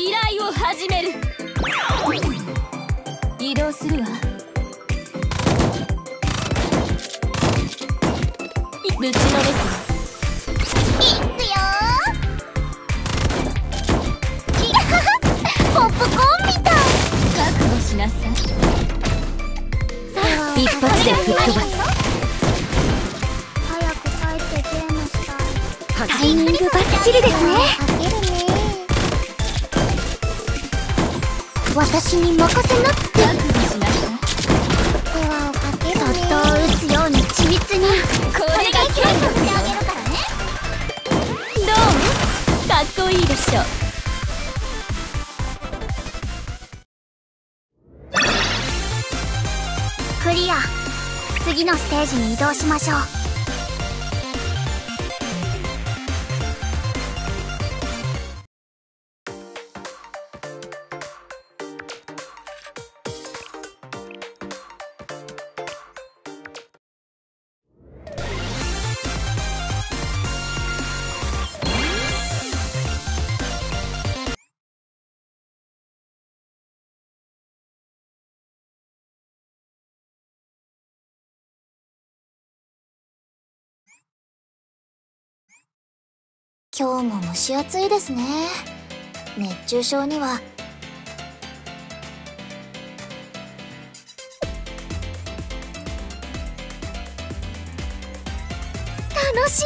依頼を始める。移動するわ。ぶちのめすいくよポップコーンみたい。覚悟しなさい。一発で吹っ飛ばす。早く帰ってゲームしたい。タイミングバッチリですね私に任せなって。覚悟しなさい世をかけるねそっと打つように緻密に。これがお願いしますしてあげるからね。どう？かっこいいでしょ。クリア。次のステージに移動しましょう。今日も蒸し暑いですね。熱中症には。楽しい。